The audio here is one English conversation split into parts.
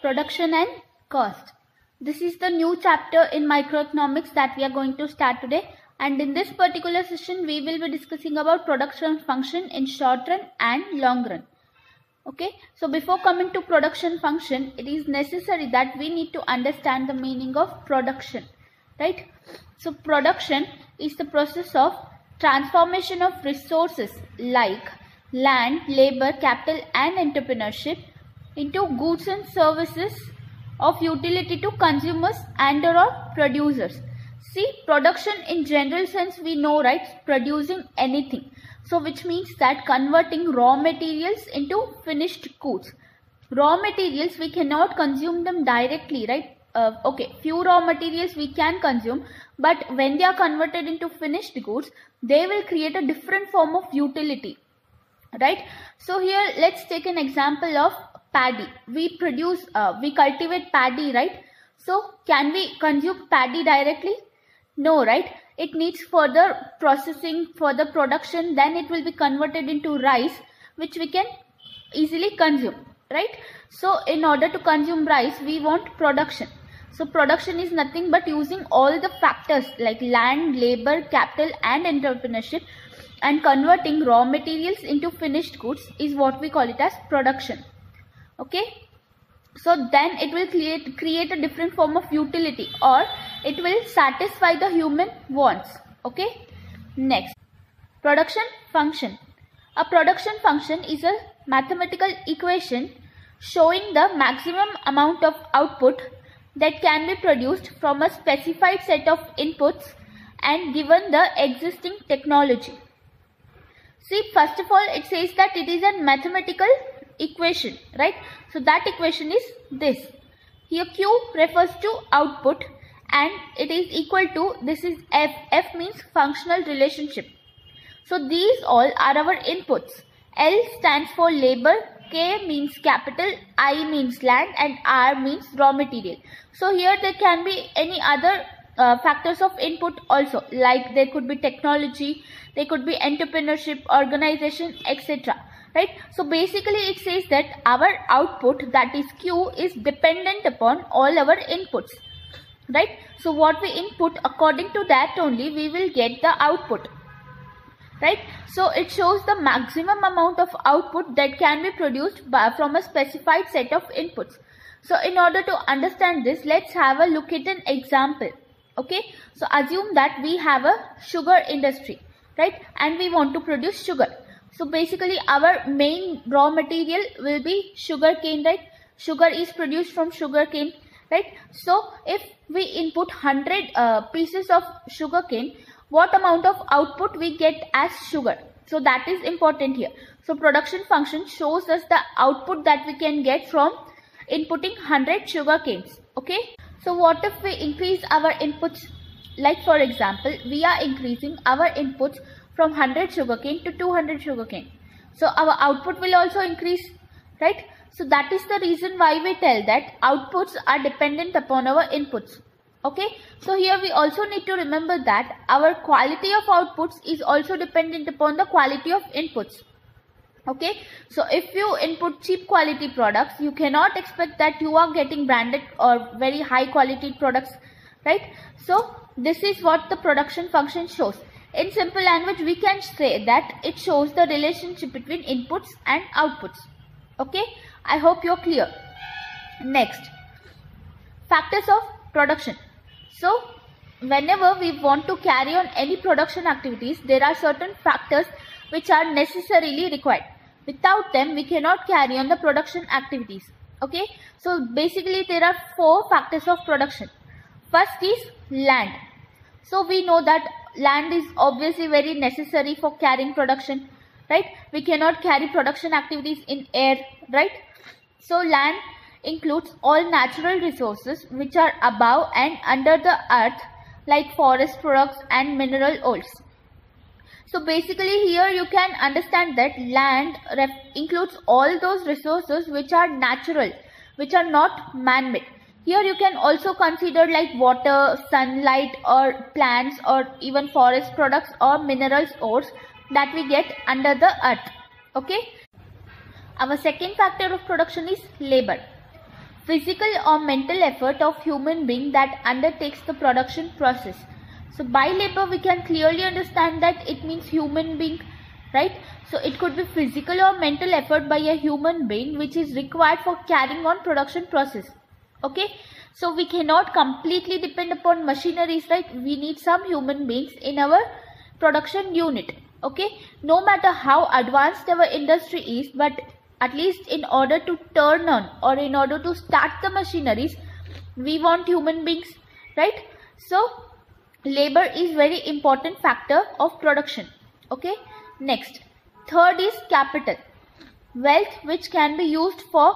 production and cost. This is the new chapter in microeconomics that we are going to start today and in this particular session we will be discussing about production function in short run and long run. Okay, so before coming to production function, it is necessary that we need to understand the meaning of production, right? So production is the process of transformation of resources like land, labor, capital and entrepreneurship into goods and services of utility to consumers and or producers. See, production in general sense we know, right? Producing anything. So which means that converting raw materials into finished goods. Raw materials we cannot consume them directly, right? Uh, okay, few raw materials we can consume, but when they are converted into finished goods, they will create a different form of utility, right? So here let's take an example of paddy. We produce, uh, we cultivate paddy, right? So can we consume paddy directly? No, right? It needs further processing, further production, then it will be converted into rice, which we can easily consume, right? So in order to consume rice, we want production. So production is nothing but using all the factors like land, labor, capital and entrepreneurship and converting raw materials into finished goods is what we call it as production okay? So then it will create create a different form of utility or it will satisfy the human wants. Okay? Next. Production function. A production function is a mathematical equation showing the maximum amount of output that can be produced from a specified set of inputs and given the existing technology. See, first of all, it says that it is a mathematical equation, right? So that equation is this. Here Q refers to output and it is equal to, this is F. F means functional relationship. So these all are our inputs. L stands for labor, K means capital, I means land and R means raw material. So here there can be any other uh, factors of input also like there could be technology, there could be entrepreneurship, organization, etc right? So basically it says that our output that is q is dependent upon all our inputs. Right? So what we input according to that only we will get the output. Right? So it shows the maximum amount of output that can be produced by, from a specified set of inputs. So in order to understand this let's have a look at an example. Okay? So assume that we have a sugar industry. Right? And we want to produce sugar so basically our main raw material will be sugar cane, right? Sugar is produced from sugar cane, right? So if we input 100 uh, pieces of sugar cane, what amount of output we get as sugar? So that is important here. So production function shows us the output that we can get from inputting 100 sugar canes. Okay. So what if we increase our inputs? Like for example, we are increasing our inputs from 100 sugarcane to 200 sugarcane. So our output will also increase, right? So that is the reason why we tell that outputs are dependent upon our inputs. Okay. So here we also need to remember that our quality of outputs is also dependent upon the quality of inputs. Okay. So if you input cheap quality products, you cannot expect that you are getting branded or very high quality products, right? So this is what the production function shows. In simple language, we can say that it shows the relationship between inputs and outputs. Okay, I hope you're clear. Next, factors of production. So, whenever we want to carry on any production activities, there are certain factors which are necessarily required. Without them, we cannot carry on the production activities. Okay, so basically there are four factors of production. First is land. So we know that land is obviously very necessary for carrying production right? We cannot carry production activities in air right? So land includes all natural resources which are above and under the earth like forest products and mineral oils. So basically here you can understand that land includes all those resources which are natural which are not man-made here you can also consider like water, sunlight or plants or even forest products or minerals ores that we get under the earth. Okay. Our second factor of production is labor. physical or mental effort of human being that undertakes the production process. So by labor we can clearly understand that it means human being, right? So it could be physical or mental effort by a human being which is required for carrying on production process. Okay. So we cannot completely depend upon machineries, right? We need some human beings in our production unit. Okay. No matter how advanced our industry is, but at least in order to turn on or in order to start the machineries, we want human beings, right? So labor is very important factor of production. Okay. Next. Third is capital. Wealth which can be used for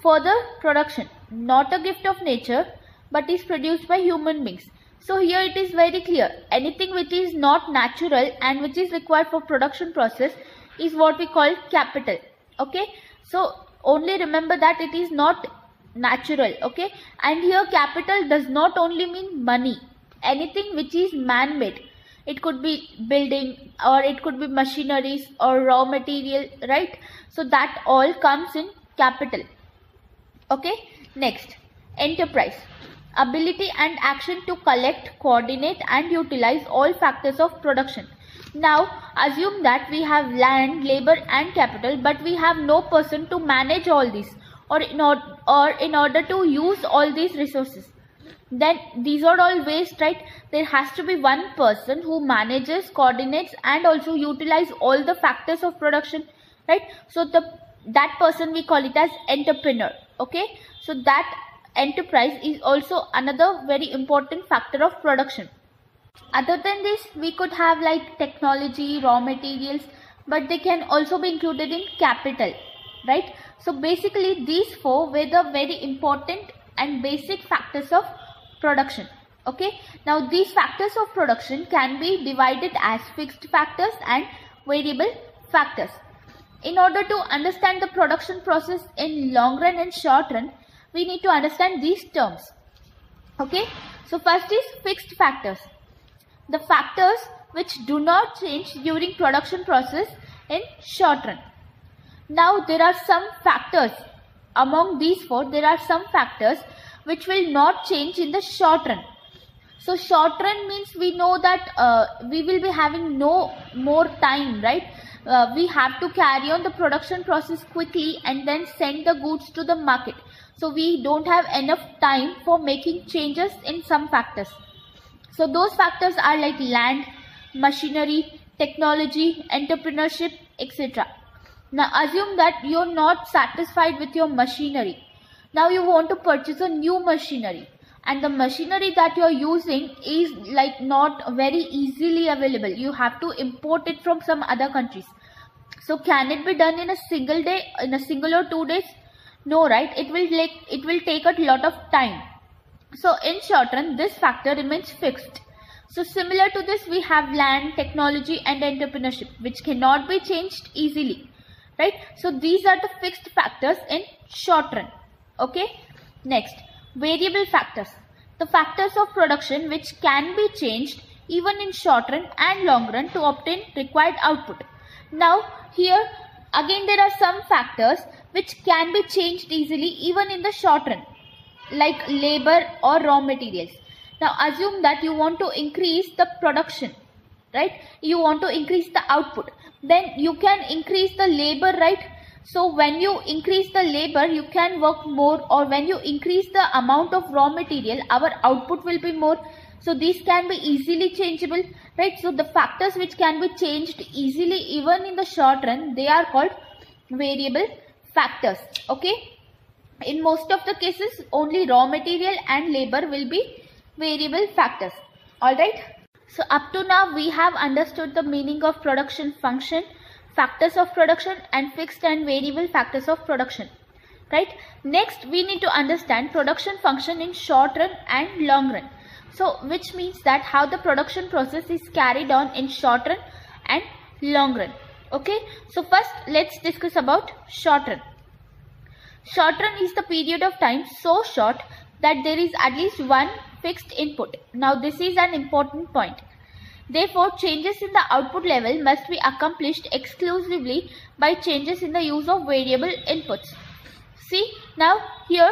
further production not a gift of nature but is produced by human beings. So here it is very clear anything which is not natural and which is required for production process is what we call capital. Okay. So only remember that it is not natural. Okay. And here capital does not only mean money. Anything which is man-made. It could be building or it could be machineries or raw material. Right. So that all comes in capital. Okay. Next, enterprise. Ability and action to collect, coordinate and utilize all factors of production. Now, assume that we have land, labor and capital but we have no person to manage all these or in, or, or in order to use all these resources. Then these are all waste, right? There has to be one person who manages, coordinates and also utilize all the factors of production, right? So the that person we call it as entrepreneur okay? So that enterprise is also another very important factor of production. Other than this we could have like technology raw materials but they can also be included in capital right? So basically these four were the very important and basic factors of production. Okay? Now these factors of production can be divided as fixed factors and variable factors in order to understand the production process in long run and short run, we need to understand these terms. Okay, so first is fixed factors. The factors which do not change during production process in short run. Now there are some factors among these four there are some factors which will not change in the short run. So short run means we know that uh, we will be having no more time right uh, we have to carry on the production process quickly and then send the goods to the market. So we don't have enough time for making changes in some factors. So those factors are like land, machinery, technology, entrepreneurship, etc. Now assume that you're not satisfied with your machinery. Now you want to purchase a new machinery and the machinery that you're using is like not very easily available. You have to import it from some other countries. So can it be done in a single day in a single or two days? No right? It will like it will take a lot of time. So in short run this factor remains fixed. So similar to this we have land technology and entrepreneurship which cannot be changed easily right? So these are the fixed factors in short run. Okay? Next Variable factors. The factors of production which can be changed even in short run and long run to obtain required output. Now here again there are some factors which can be changed easily even in the short run like labor or raw materials. Now assume that you want to increase the production right you want to increase the output then you can increase the labor right so when you increase the labor, you can work more or when you increase the amount of raw material, our output will be more. So these can be easily changeable, right? So the factors which can be changed easily even in the short run, they are called variable factors, okay? In most of the cases, only raw material and labor will be variable factors, alright? So up to now, we have understood the meaning of production function factors of production and fixed and variable factors of production. Right? Next we need to understand production function in short run and long run. So which means that how the production process is carried on in short run and long run. Okay? So first let's discuss about short run. Short run is the period of time so short that there is at least one fixed input. Now this is an important point Therefore, changes in the output level must be accomplished exclusively by changes in the use of variable inputs. See, now here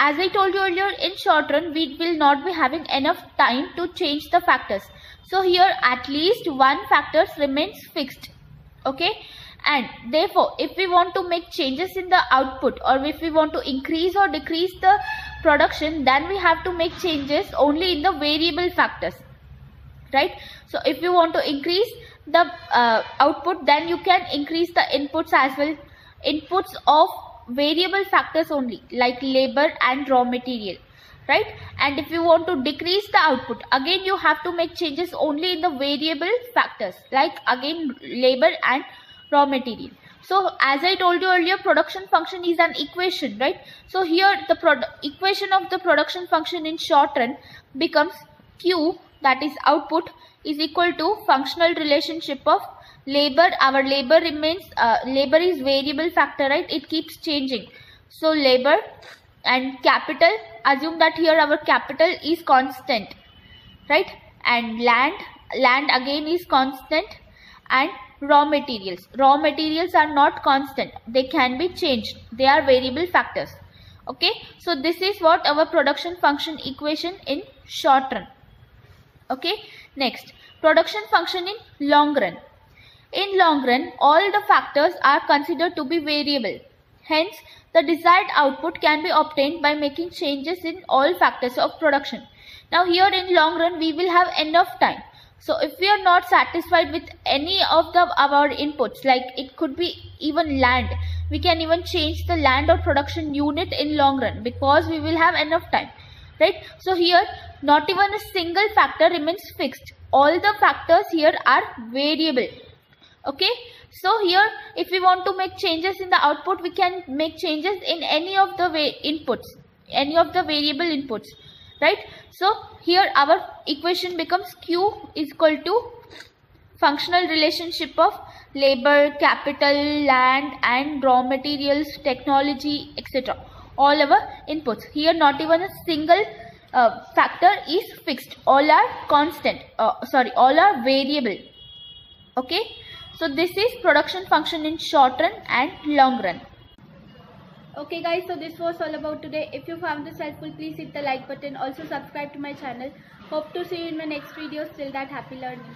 as I told you earlier, in short run, we will not be having enough time to change the factors. So here at least one factor remains fixed. Okay. And therefore, if we want to make changes in the output or if we want to increase or decrease the production, then we have to make changes only in the variable factors. Right. So if you want to increase the uh, output, then you can increase the inputs as well. Inputs of variable factors only like labor and raw material right and if you want to decrease the output again you have to make changes only in the variable factors like again labor and raw material so as i told you earlier production function is an equation right so here the equation of the production function in short run becomes q that is output is equal to functional relationship of labor our labor remains uh, labor is variable factor right? It keeps changing. So labor and capital assume that here our capital is constant right? And land land again is constant and raw materials. Raw materials are not constant. They can be changed. They are variable factors. Okay? So this is what our production function equation in short run okay next production function in long run in long run, all the factors are considered to be variable. Hence, the desired output can be obtained by making changes in all factors of production. Now here in long run, we will have enough time. So if we are not satisfied with any of the our inputs, like it could be even land, we can even change the land or production unit in long run because we will have enough time. Right? So here, not even a single factor remains fixed. All the factors here are variable. Okay? So here if we want to make changes in the output we can make changes in any of the inputs. Any of the variable inputs. Right? So here our equation becomes q is equal to functional relationship of labor capital land and raw materials technology etc all our inputs here not even a single uh, factor is fixed all are constant uh, sorry all are variable okay so this is production function in short run and long run. Okay guys, so this was all about today. If you found this helpful, please hit the like button. Also subscribe to my channel. Hope to see you in my next videos. Till that, happy learning.